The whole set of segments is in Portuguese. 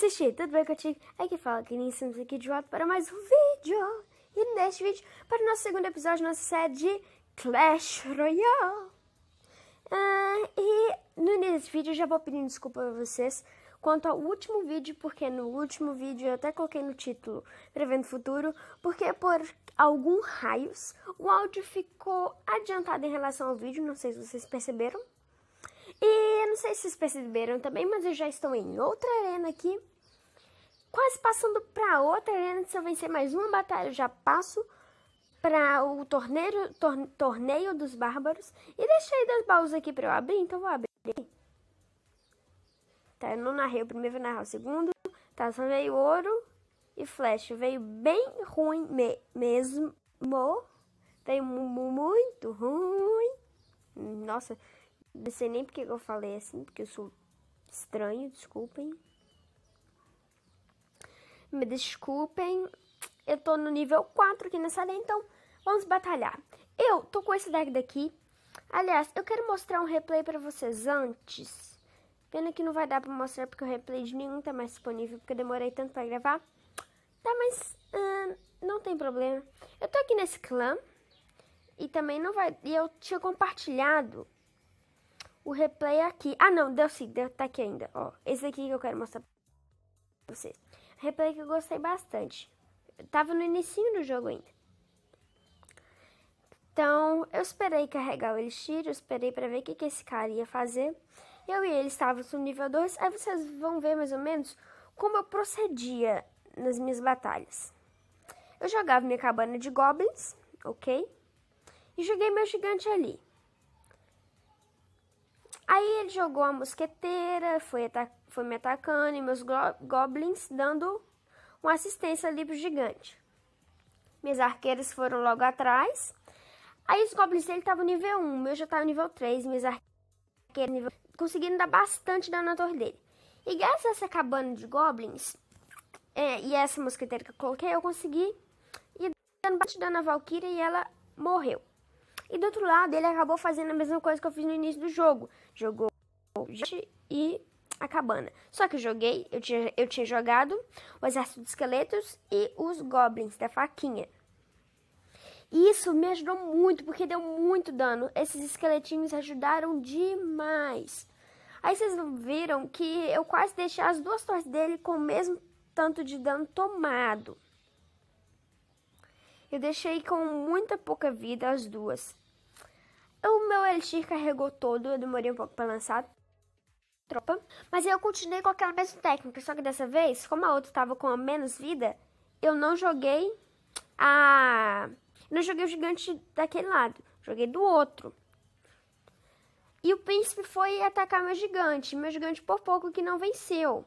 assistir, tudo bem contigo? Aqui fala que estamos aqui de volta para mais um vídeo. E neste vídeo, para o nosso segundo episódio, nossa série de Clash Royale. Ah, e desse vídeo eu já vou pedindo desculpa a vocês quanto ao último vídeo, porque no último vídeo eu até coloquei no título Prevendo Futuro, porque por algum raios o áudio ficou adiantado em relação ao vídeo, não sei se vocês perceberam. E não sei se vocês perceberam também, mas eu já estou em outra arena aqui. Quase passando para outra arena. Se eu vencer mais uma batalha, eu já passo para o torneio, tor torneio dos bárbaros. E deixei dois baús aqui para eu abrir, então eu vou abrir. Tá, eu não narrei o primeiro, vou narrar o segundo. Tá, só veio ouro e flecha. Veio bem ruim me mesmo. Veio muito ruim. Nossa, não sei nem porque eu falei assim, porque eu sou estranho, desculpem. Me desculpem. Eu tô no nível 4 aqui nessa lei, então vamos batalhar. Eu tô com esse deck daqui. Aliás, eu quero mostrar um replay pra vocês antes. Pena que não vai dar pra mostrar porque o replay de nenhum tá mais disponível, porque eu demorei tanto pra gravar. Tá, mas uh, não tem problema. Eu tô aqui nesse clã. E também não vai... E eu tinha compartilhado o replay aqui. Ah, não, deu sim, deu, tá aqui ainda. Ó, esse aqui que eu quero mostrar vocês. Replay que eu gostei bastante. Eu tava no início do jogo ainda. Então, eu esperei carregar o Elixir, eu esperei pra ver o que, que esse cara ia fazer. Eu e ele estávamos no nível 2, aí vocês vão ver mais ou menos como eu procedia nas minhas batalhas. Eu jogava minha cabana de goblins, ok? E joguei meu gigante ali. Aí ele jogou a mosqueteira, foi, foi me atacando e meus goblins dando uma assistência ali pro gigante. Minhas arqueiras foram logo atrás. Aí os goblins dele estavam nível 1, meu já estava nível 3. Minhas arqueiras nível... conseguindo dar bastante dano na torre dele. E graças a essa cabana de goblins é, e essa mosqueteira que eu coloquei, eu consegui ir dando bastante dano na Valkyria e ela morreu. E do outro lado, ele acabou fazendo a mesma coisa que eu fiz no início do jogo. Jogou e a cabana. Só que eu joguei, eu tinha, eu tinha jogado o exército de esqueletos e os goblins da faquinha. E isso me ajudou muito, porque deu muito dano. Esses esqueletinhos ajudaram demais. Aí vocês viram que eu quase deixei as duas torres dele com o mesmo tanto de dano tomado. Eu deixei com muita pouca vida as duas. O meu Elixir carregou todo, eu demorei um pouco para lançar tropa. Mas eu continuei com aquela mesma técnica, só que dessa vez, como a outra estava com menos vida, eu não joguei a... Não joguei o gigante daquele lado, joguei do outro. E o príncipe foi atacar meu gigante, meu gigante por pouco que não venceu.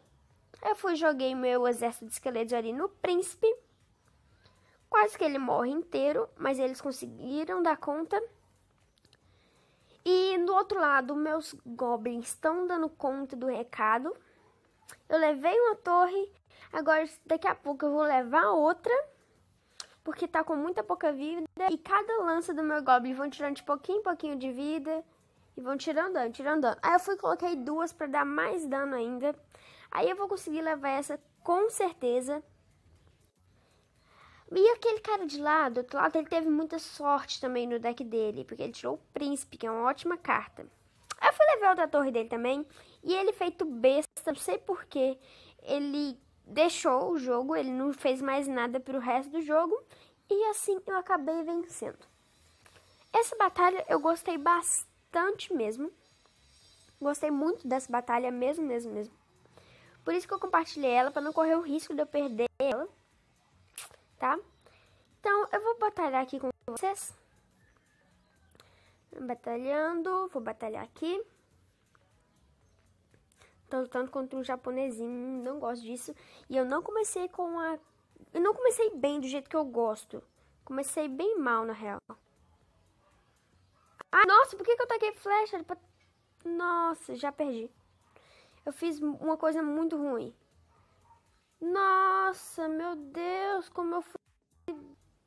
Eu fui joguei meu exército de esqueletos ali no príncipe. Quase que ele morre inteiro, mas eles conseguiram dar conta. E do outro lado, meus goblins estão dando conta do recado. Eu levei uma torre, agora daqui a pouco eu vou levar outra, porque tá com muita pouca vida. E cada lança do meu goblin vão tirando de pouquinho em pouquinho de vida. E vão tirando dano, tirando dano. Aí eu fui coloquei duas para dar mais dano ainda. Aí eu vou conseguir levar essa com certeza. E aquele cara de lá, do outro lado, ele teve muita sorte também no deck dele, porque ele tirou o príncipe, que é uma ótima carta. Eu fui levar o da torre dele também, e ele feito besta, não sei porquê, ele deixou o jogo, ele não fez mais nada pro resto do jogo, e assim eu acabei vencendo. Essa batalha eu gostei bastante mesmo. Gostei muito dessa batalha mesmo, mesmo, mesmo. Por isso que eu compartilhei ela, para não correr o risco de eu perder ela tá? Então, eu vou batalhar aqui com vocês. Batalhando, vou batalhar aqui. Tô lutando contra um japonesinho, não gosto disso. E eu não comecei com a... Eu não comecei bem do jeito que eu gosto. Comecei bem mal, na real. Ah, nossa, por que, que eu taquei flecha? Nossa, já perdi. Eu fiz uma coisa muito ruim. Nossa, meu Deus, como eu fui.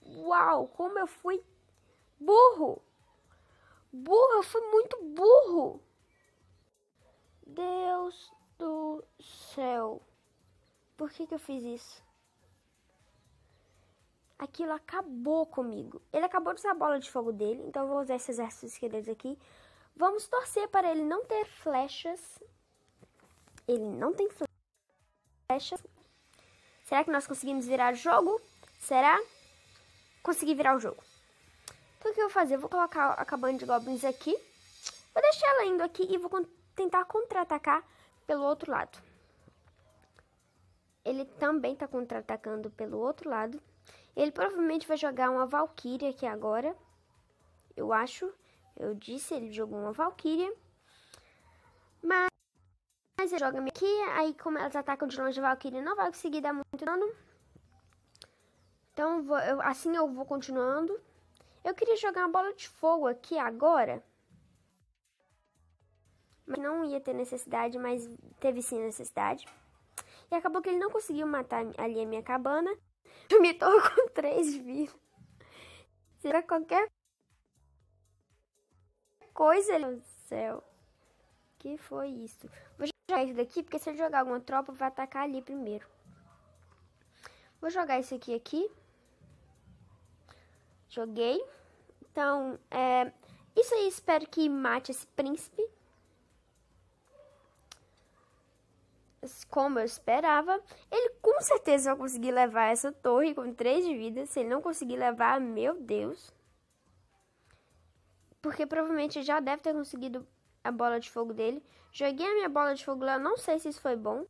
Uau, como eu fui burro. Burro, eu fui muito burro. Deus do céu. Por que, que eu fiz isso? Aquilo acabou comigo. Ele acabou de usar a bola de fogo dele, então eu vou usar esse exército de esqueletos aqui. Vamos torcer para ele não ter flechas. Ele não tem flechas. Será que nós conseguimos virar o jogo? Será? Consegui virar o jogo. Então o que eu vou fazer? Eu vou colocar a cabana de goblins aqui. Vou deixar ela indo aqui e vou tentar contra-atacar pelo outro lado. Ele também está contra-atacando pelo outro lado. Ele provavelmente vai jogar uma Valkyria aqui agora. Eu acho. Eu disse, ele jogou uma Valkyria. Mas, mas ele joga aqui, aí como elas atacam de longe a Valkyria não vai conseguir dar muito dano. Então, vou, eu, assim eu vou continuando. Eu queria jogar uma bola de fogo aqui agora. Mas não ia ter necessidade, mas teve sim necessidade. E acabou que ele não conseguiu matar ali a minha cabana. Eu me tô com três vidas. Será qualquer coisa, meu Deus do céu. Que foi isso? Vou jogar isso daqui, porque se ele jogar alguma tropa, vai atacar ali primeiro. Vou jogar isso aqui aqui. Joguei. Então, é, isso aí espero que mate esse príncipe. Como eu esperava. Ele com certeza vai conseguir levar essa torre com 3 de vida. Se ele não conseguir levar, meu Deus. Porque provavelmente já deve ter conseguido a bola de fogo dele. Joguei a minha bola de fogo lá, não sei se isso foi bom.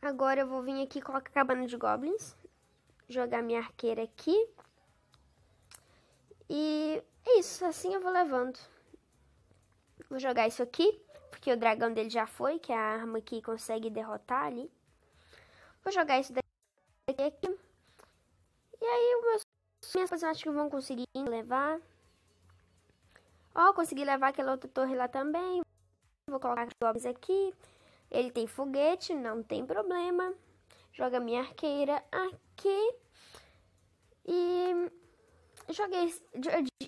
Agora eu vou vir aqui com a cabana de goblins. Jogar minha arqueira aqui. E é isso, assim eu vou levando. Vou jogar isso aqui, porque o dragão dele já foi, que é a arma que consegue derrotar ali. Vou jogar isso daqui aqui. E aí meus, minhas coisas acho que vão conseguir levar. Ó, consegui levar aquela outra torre lá também. Vou colocar os goblins aqui. Ele tem foguete, não tem problema. Joga minha arqueira aqui. E joguei.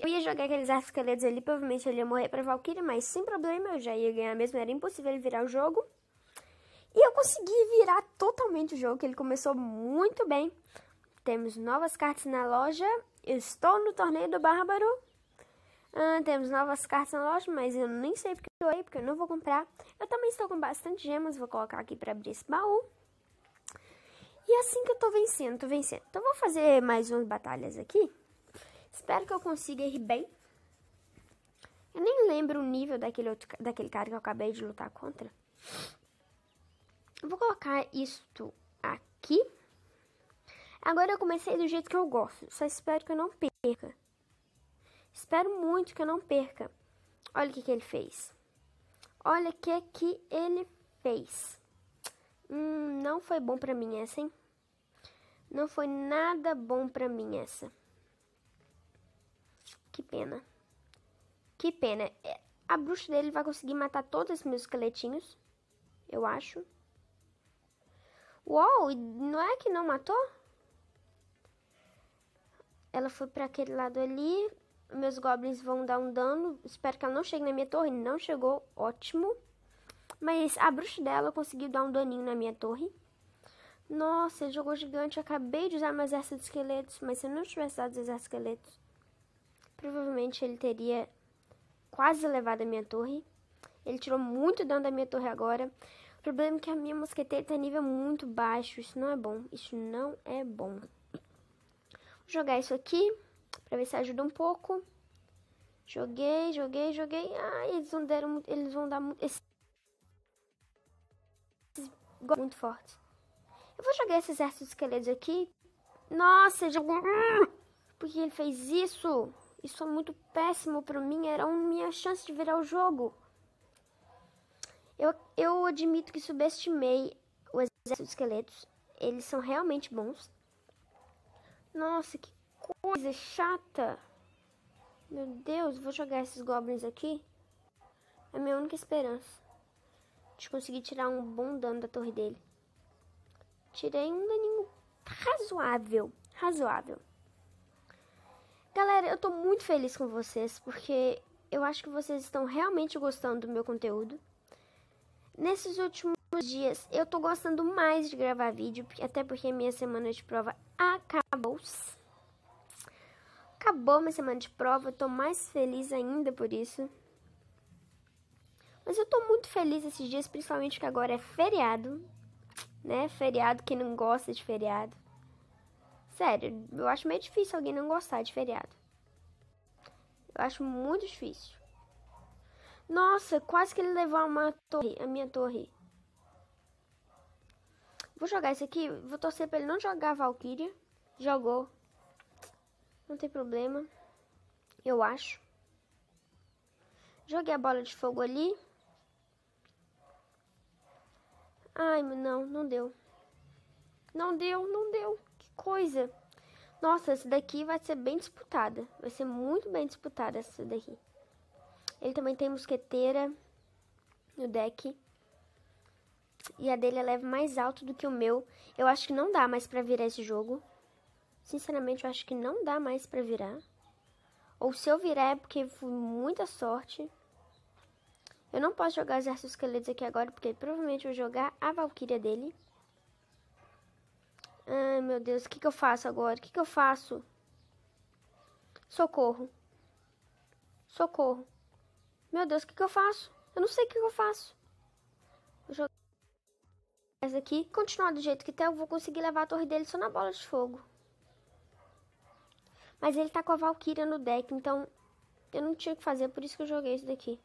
Eu ia jogar aqueles esqueletos ali, provavelmente ele ia morrer pra Valkyrie, mas sem problema, eu já ia ganhar mesmo, era impossível ele virar o jogo. E eu consegui virar totalmente o jogo, que ele começou muito bem. Temos novas cartas na loja. estou no torneio do Bárbaro. Ah, temos novas cartas na loja, mas eu nem sei porque eu aí, porque eu não vou comprar. Eu também estou com bastante gemas, vou colocar aqui para abrir esse baú. E é assim que eu tô vencendo, tô vencendo. Então, vou fazer mais umas batalhas aqui. Espero que eu consiga ir bem. Eu nem lembro o nível daquele, outro, daquele cara que eu acabei de lutar contra. vou colocar isto aqui. Agora eu comecei do jeito que eu gosto. Só espero que eu não perca. Espero muito que eu não perca. Olha o que, que ele fez. Olha o que, que ele fez. Hum, não foi bom pra mim essa, hein? Não foi nada bom pra mim essa. Que pena. Que pena. É, a bruxa dele vai conseguir matar todos esses meus esqueletinhos. Eu acho. Uou, não é que não matou? Ela foi para aquele lado ali. Meus goblins vão dar um dano. Espero que ela não chegue na minha torre. Não chegou. Ótimo. Mas a bruxa dela conseguiu dar um daninho na minha torre. Nossa, ele jogou gigante. Eu acabei de usar meu exército de esqueletos. Mas se eu não tivesse usado os de esqueletos, provavelmente ele teria quase levado a minha torre. Ele tirou muito dano da minha torre agora. O problema é que a minha mosqueteira está nível muito baixo. Isso não é bom. Isso não é bom. Vou jogar isso aqui para ver se ajuda um pouco. Joguei, joguei, joguei. Ah, eles vão dar, eles vão dar esse muito forte. Eu vou jogar esse exército de esqueletos aqui. Nossa, jogou... Porque ele fez isso? Isso é muito péssimo pra mim. Era a minha chance de virar o jogo. Eu, eu admito que subestimei o exército de esqueletos. Eles são realmente bons. Nossa, que coisa chata. Meu Deus, vou jogar esses goblins aqui. É minha única esperança de conseguir tirar um bom dano da torre dele. Tirei um daninho razoável. Razoável. Galera, eu tô muito feliz com vocês, porque eu acho que vocês estão realmente gostando do meu conteúdo. Nesses últimos dias eu tô gostando mais de gravar vídeo, até porque minha semana de prova acabou. Acabou minha semana de prova, eu tô mais feliz ainda por isso. Mas eu tô muito feliz esses dias, principalmente que agora é feriado, né? Feriado, quem não gosta de feriado. Sério, eu acho meio difícil alguém não gostar de feriado. Eu acho muito difícil. Nossa, quase que ele levou uma torre, a minha torre. Vou jogar esse aqui. Vou torcer pra ele não jogar Valkyria. Jogou. Não tem problema. Eu acho. Joguei a bola de fogo ali. Ai, não, não deu. Não deu, não deu. Que coisa. Nossa, essa daqui vai ser bem disputada. Vai ser muito bem disputada essa daqui. Ele também tem mosqueteira no deck. E a dele é leve mais alto do que o meu. Eu acho que não dá mais pra virar esse jogo. Sinceramente, eu acho que não dá mais pra virar. Ou se eu virar é porque foi muita sorte. Eu não posso jogar exército esqueletos aqui agora, porque provavelmente eu vou jogar a Valkyria dele. Ai, meu Deus, o que, que eu faço agora? O que, que eu faço? Socorro. Socorro. Meu Deus, o que, que eu faço? Eu não sei o que, que eu faço. Vou jogar essa aqui. Continuar do jeito que tá, eu vou conseguir levar a torre dele só na bola de fogo. Mas ele tá com a Valkyria no deck, então eu não tinha o que fazer, por isso que eu joguei esse daqui.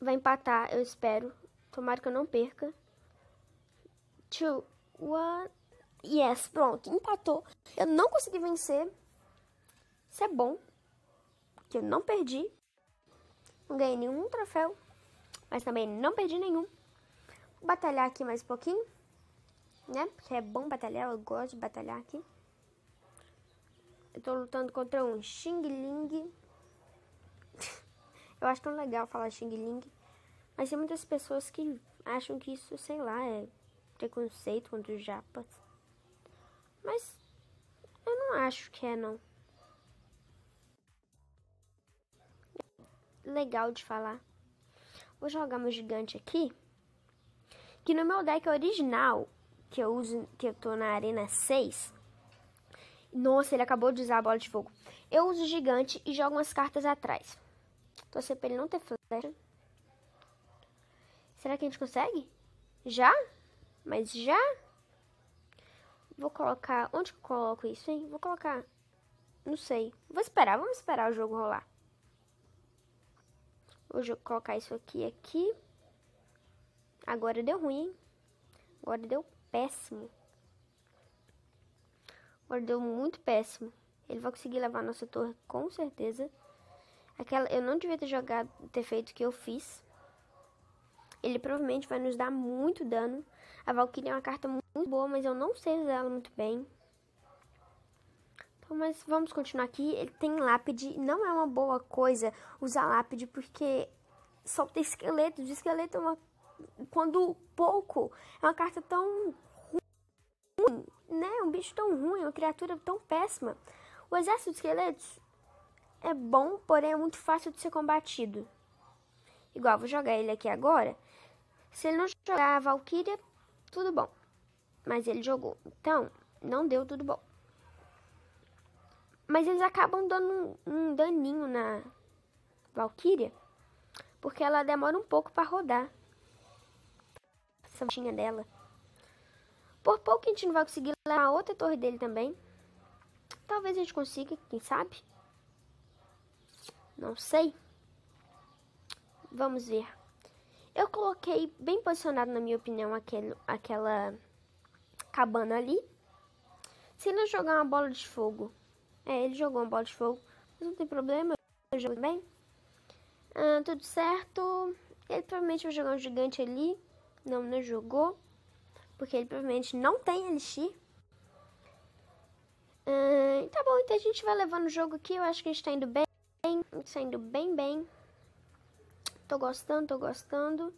Vai empatar, eu espero. Tomara que eu não perca. Two, one. Yes, pronto, empatou. Eu não consegui vencer. Isso é bom. Que eu não perdi. Não ganhei nenhum troféu. Mas também não perdi nenhum. Vou batalhar aqui mais um pouquinho. Né? Porque é bom batalhar, eu gosto de batalhar aqui. Eu tô lutando contra um Xing Ling. eu acho tão legal falar Xing Ling. Mas tem muitas pessoas que acham que isso, sei lá, é preconceito contra os japas. Mas eu não acho que é, não. Legal de falar. Vou jogar meu gigante aqui. Que no meu deck original, que eu uso, que eu tô na arena 6, nossa, ele acabou de usar a bola de fogo. Eu uso gigante e jogo umas cartas atrás. Torcer pra ele não ter flecha. Será que a gente consegue? Já? Mas já? Vou colocar... Onde que eu coloco isso, hein? Vou colocar... Não sei. Vou esperar. Vamos esperar o jogo rolar. Vou colocar isso aqui aqui. Agora deu ruim, hein? Agora deu péssimo. Agora deu muito péssimo. Ele vai conseguir levar a nossa torre com certeza. Aquela, eu não devia ter jogado, ter feito o que eu fiz. Ele provavelmente vai nos dar muito dano. A Valkyrie é uma carta muito boa, mas eu não sei usar ela muito bem. Então, mas vamos continuar aqui. Ele tem lápide. Não é uma boa coisa usar lápide, porque solta esqueleto. De esqueleto é uma... Quando pouco, é uma carta tão ruim né? Um bicho tão ruim, uma criatura tão péssima. O exército de esqueletos é bom, porém é muito fácil de ser combatido. Igual, vou jogar ele aqui agora. Se ele não jogar a Valkyria, tudo bom. Mas ele jogou. Então, não deu tudo bom. Mas eles acabam dando um, um daninho na Valkyria. Porque ela demora um pouco para rodar. Essa bichinha dela. Por pouco a gente não vai conseguir levar a outra torre dele também. Talvez a gente consiga, quem sabe? Não sei. Vamos ver. Eu coloquei bem posicionado, na minha opinião, aquele, aquela cabana ali. Se ele jogar uma bola de fogo. É, ele jogou uma bola de fogo. Mas não tem problema, eu jogo bem. Ah, tudo certo. Ele provavelmente vai jogar um gigante ali. Não, não jogou. Porque ele provavelmente não tem Elixir. Tá bom, então a gente vai levando o jogo aqui. Eu acho que a gente tá indo bem. Tá indo bem, bem. Tô gostando, tô gostando.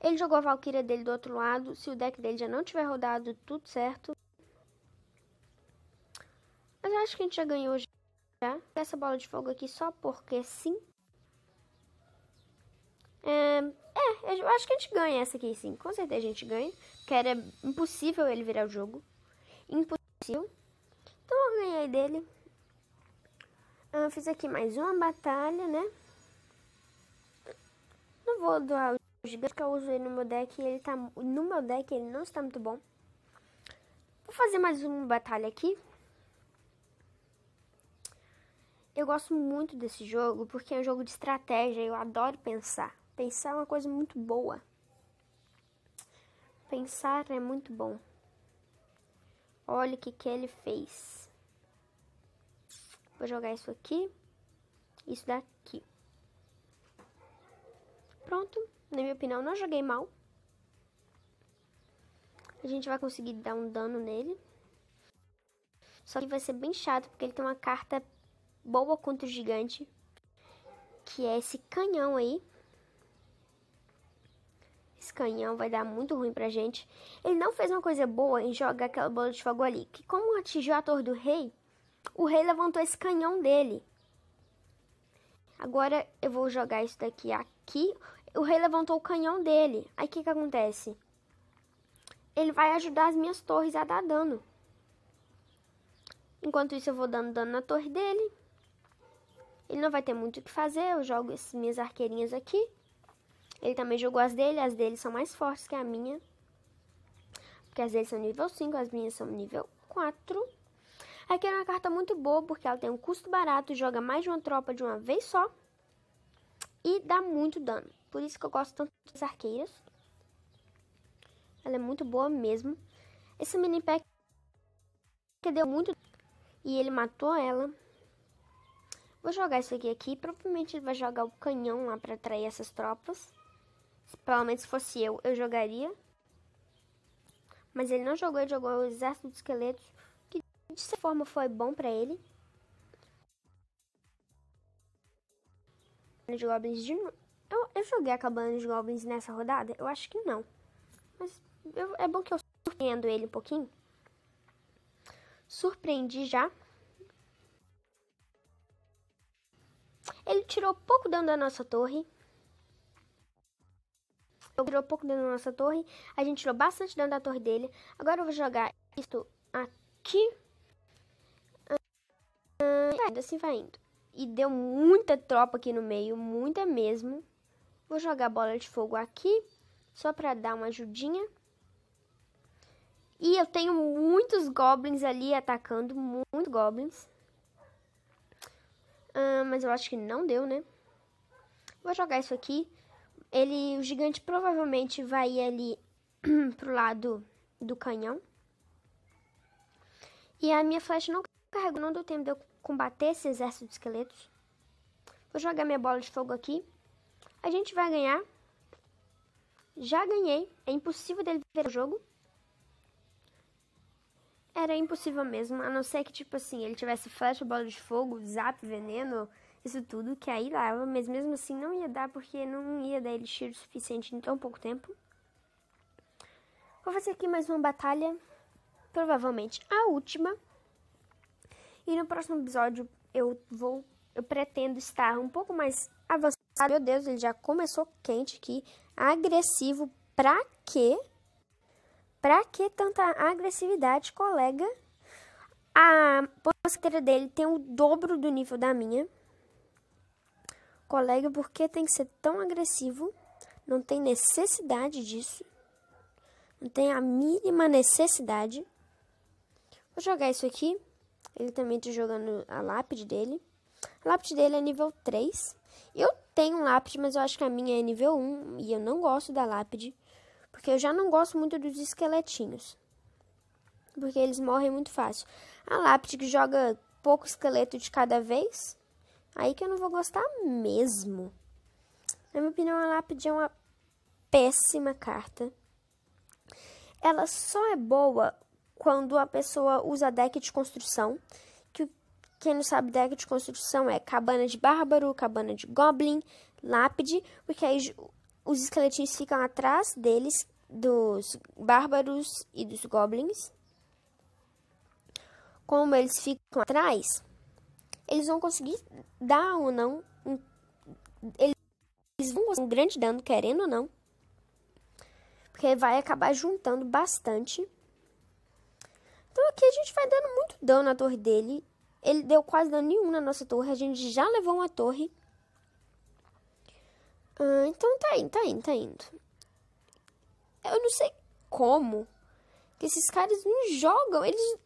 Ele jogou a Valkyria dele do outro lado. Se o deck dele já não tiver rodado, tudo certo. Mas eu acho que a gente já ganhou já. Essa bola de fogo aqui só porque sim. É, é, eu acho que a gente ganha essa aqui sim. Com certeza a gente ganha. Porque era impossível ele virar o jogo. Impossível. Então eu ganhei dele. Eu fiz aqui mais uma batalha, né? Não vou doar o gigante que eu uso ele no meu deck. Ele tá, no meu deck ele não está muito bom. Vou fazer mais uma batalha aqui. Eu gosto muito desse jogo porque é um jogo de estratégia. Eu adoro pensar. Pensar é uma coisa muito boa. Pensar é muito bom. Olha o que, que ele fez. Vou jogar isso aqui. Isso daqui. Pronto. Na minha opinião, não joguei mal. A gente vai conseguir dar um dano nele. Só que vai ser bem chato, porque ele tem uma carta boa contra o gigante. Que é esse canhão aí. Esse canhão vai dar muito ruim pra gente. Ele não fez uma coisa boa em jogar aquela bola de fogo ali. Que como atingiu a torre do rei, o rei levantou esse canhão dele. Agora eu vou jogar isso daqui aqui. O rei levantou o canhão dele. Aí o que que acontece? Ele vai ajudar as minhas torres a dar dano. Enquanto isso eu vou dando dano na torre dele. Ele não vai ter muito o que fazer, eu jogo as minhas arqueirinhas aqui. Ele também jogou as dele, as dele são mais fortes que a minha. Porque as dele são nível 5, as minhas são nível 4. Aqui é uma carta muito boa, porque ela tem um custo barato, joga mais de uma tropa de uma vez só. E dá muito dano. Por isso que eu gosto tanto das arqueiras. Ela é muito boa mesmo. Esse mini pack deu muito e ele matou ela. Vou jogar isso aqui aqui. Provavelmente ele vai jogar o canhão lá pra atrair essas tropas. Pelo menos se fosse eu, eu jogaria. Mas ele não jogou, ele jogou o exército de esqueletos. Que de certa forma foi bom pra ele. De goblins de eu, eu joguei a cabana de goblins nessa rodada? Eu acho que não. Mas eu, é bom que eu surpreendo ele um pouquinho. Surpreendi já. Ele tirou pouco dano da nossa torre. Ele tirou pouco dano da nossa torre. A gente tirou bastante dano da torre dele. Agora eu vou jogar isso aqui. Ah, vai indo, assim vai indo. E deu muita tropa aqui no meio, muita mesmo. Vou jogar bola de fogo aqui, só pra dar uma ajudinha. E eu tenho muitos goblins ali atacando, muitos goblins. Ah, mas eu acho que não deu, né? Vou jogar isso aqui. Ele, o gigante provavelmente vai ali pro lado do canhão. E a minha flecha não carregou, não deu tempo de eu combater esse exército de esqueletos. Vou jogar minha bola de fogo aqui. A gente vai ganhar. Já ganhei. É impossível dele ver o jogo era impossível mesmo, a não ser que, tipo assim, ele tivesse flecha, bola de fogo, zap, veneno, isso tudo, que aí dava, mas mesmo assim não ia dar, porque não ia dar elixir o suficiente em tão pouco tempo. Vou fazer aqui mais uma batalha, provavelmente a última. E no próximo episódio eu vou, eu pretendo estar um pouco mais avançado. Meu Deus, ele já começou quente aqui, agressivo, pra quê? Pra que tanta agressividade, colega? A posterior dele tem o dobro do nível da minha. Colega, por que tem que ser tão agressivo? Não tem necessidade disso. Não tem a mínima necessidade. Vou jogar isso aqui. Ele também tá jogando a lápide dele. A lápide dele é nível 3. Eu tenho lápide, mas eu acho que a minha é nível 1. E eu não gosto da lápide. Porque eu já não gosto muito dos esqueletinhos. Porque eles morrem muito fácil. A lápide que joga pouco esqueleto de cada vez. Aí que eu não vou gostar mesmo. Na minha opinião, a lápide é uma péssima carta. Ela só é boa quando a pessoa usa deck de construção. Que quem não sabe, deck de construção é cabana de bárbaro, cabana de goblin, lápide. Porque aí os esqueletinhos ficam atrás deles, dos bárbaros e dos goblins. Como eles ficam atrás, eles vão conseguir dar ou não. Eles vão um grande dano, querendo ou não. Porque vai acabar juntando bastante. Então aqui a gente vai dando muito dano na torre dele. Ele deu quase dano nenhum na nossa torre. A gente já levou uma torre. Ah, então tá indo, tá indo, tá indo. Eu não sei como que esses caras não jogam. Eles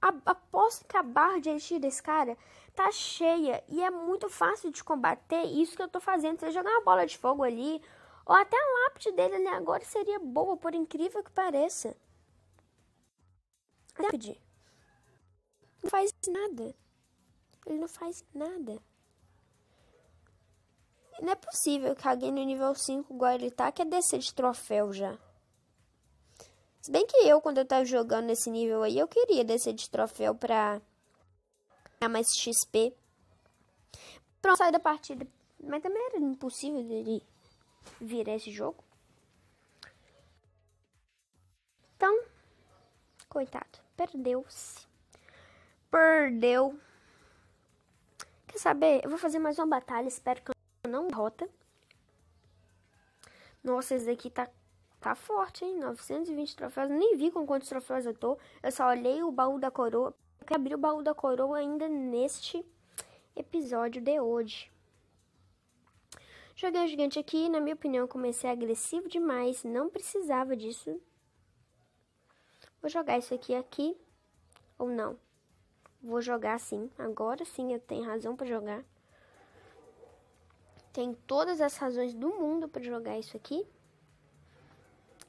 apostam que a barra de elixir desse cara tá cheia e é muito fácil de combater. Isso que eu tô fazendo. Eu jogar uma bola de fogo ali, ou até a lápide dele ali agora seria boa, por incrível que pareça. Lápide. Não faz nada. Ele não faz nada. Não é possível que alguém no nível 5 igual ele tá quer descer de troféu já. Se bem que eu, quando eu tava jogando nesse nível aí, eu queria descer de troféu pra ganhar mais XP. Pronto, sair da partida. Mas também era impossível dele virar esse jogo. Então, coitado, perdeu-se. Perdeu. Quer saber? Eu vou fazer mais uma batalha, espero que eu não derrota. Nossa, esse daqui tá, tá forte, hein? 920 troféus. Nem vi com quantos troféus eu tô. Eu só olhei o baú da coroa. Eu abri o baú da coroa ainda neste episódio de hoje. Joguei o gigante aqui, na minha opinião, comecei agressivo demais, não precisava disso. Vou jogar isso aqui aqui, ou não. Vou jogar sim, agora sim eu tenho razão para jogar. Tem todas as razões do mundo para jogar isso aqui.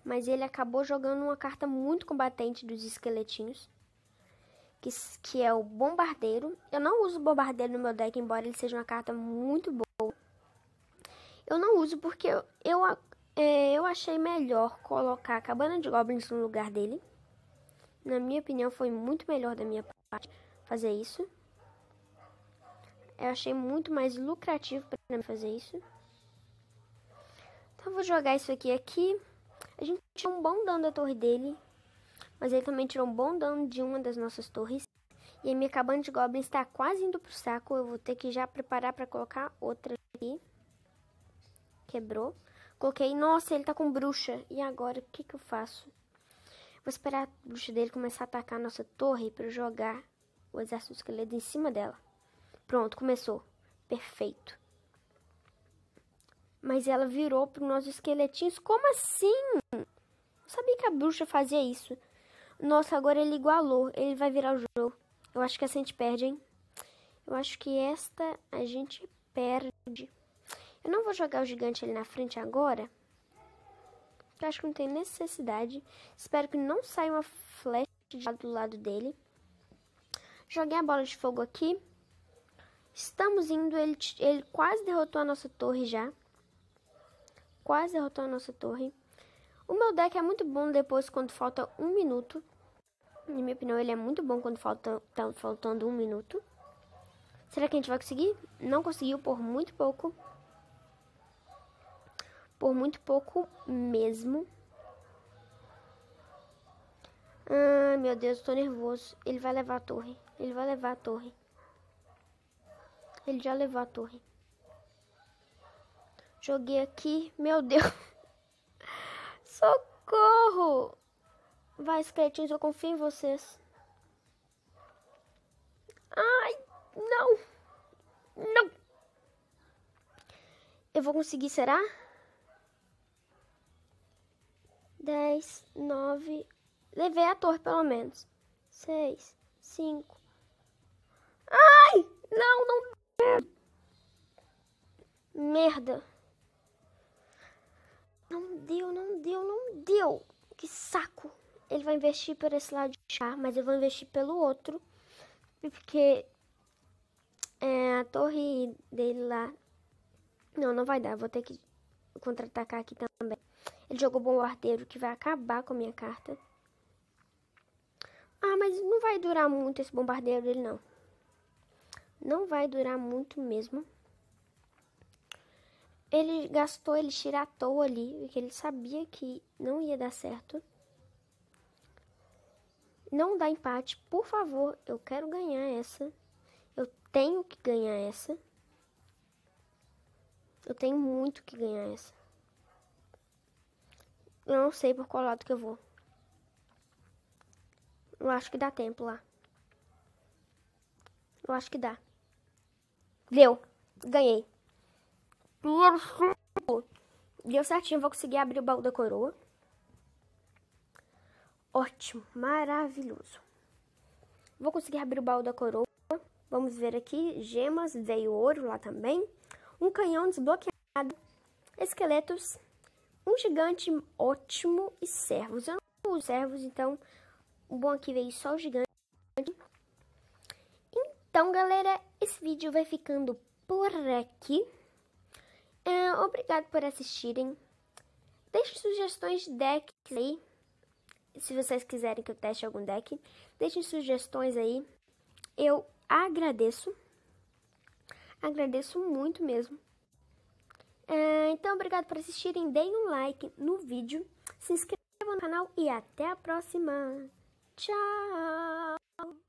Mas ele acabou jogando uma carta muito combatente dos esqueletinhos. Que, que é o Bombardeiro. Eu não uso Bombardeiro no meu deck, embora ele seja uma carta muito boa. Eu não uso porque eu, eu, é, eu achei melhor colocar a cabana de goblins no lugar dele. Na minha opinião, foi muito melhor da minha parte fazer isso. Eu achei muito mais lucrativo para mim fazer isso. Então, vou jogar isso aqui aqui. A gente tirou um bom dano da torre dele. Mas ele também tirou um bom dano de uma das nossas torres. E a minha cabana de goblins está quase indo pro saco. Eu vou ter que já preparar para colocar outra aqui. Quebrou. Coloquei, nossa, ele tá com bruxa. E agora, o que que eu faço? Vou esperar a bruxa dele começar a atacar a nossa torre para jogar o exército esqueleto em cima dela. Pronto, começou. Perfeito. Mas ela virou para os nossos esqueletinhos. Como assim? Eu sabia que a bruxa fazia isso. Nossa, agora ele igualou. Ele vai virar o jogo. Eu acho que essa a gente perde, hein? Eu acho que esta a gente perde. Eu não vou jogar o gigante ali na frente agora. Eu acho que não tem necessidade. Espero que não saia uma flecha do lado dele. Joguei a bola de fogo aqui. Estamos indo. Ele, ele quase derrotou a nossa torre já. Quase derrotou a nossa torre. O meu deck é muito bom depois quando falta um minuto. Na minha opinião, ele é muito bom quando falta, tá faltando um minuto. Será que a gente vai conseguir? Não conseguiu por muito pouco por muito pouco mesmo. Ah, meu Deus, tô nervoso. Ele vai levar a torre. Ele vai levar a torre. Ele já levou a torre. Joguei aqui. Meu Deus. Socorro! Vai, esqueletinhos, eu confio em vocês. Ai, não. Não. Eu vou conseguir, será? dez, nove. Levei a torre, pelo menos. Seis, cinco. Ai! Não, não. Merda. Não deu, não deu, não deu. Que saco. Ele vai investir por esse lado de cá, mas eu vou investir pelo outro. Porque é, a torre dele lá. Não, não vai dar. Vou ter que contra-atacar aqui também. Ele jogou bombardeiro que vai acabar com a minha carta. Ah, mas não vai durar muito esse bombardeiro dele, não. Não vai durar muito mesmo. Ele gastou, ele tira à toa ali, porque ele sabia que não ia dar certo. Não dá empate, por favor. Eu quero ganhar essa. Eu tenho que ganhar essa. Eu tenho muito que ganhar essa. Eu não sei por qual lado que eu vou. Eu acho que dá tempo lá. Eu acho que dá. Deu. Ganhei. Deu certinho. Vou conseguir abrir o baú da coroa. Ótimo. Maravilhoso. Vou conseguir abrir o baú da coroa. Vamos ver aqui. Gemas. Veio ouro lá também. Um canhão desbloqueado. Esqueletos. Um gigante ótimo. E servos. Eu não uso servos, então... O bom aqui veio só o gigante. Então, galera, esse vídeo vai ficando por aqui. É, obrigado por assistirem. Deixem sugestões de decks aí. Se vocês quiserem que eu teste algum deck. Deixem sugestões aí. Eu agradeço. Agradeço muito mesmo. É, então, obrigado por assistirem. Deem um like no vídeo. Se inscrevam no canal e até a próxima. Tchau!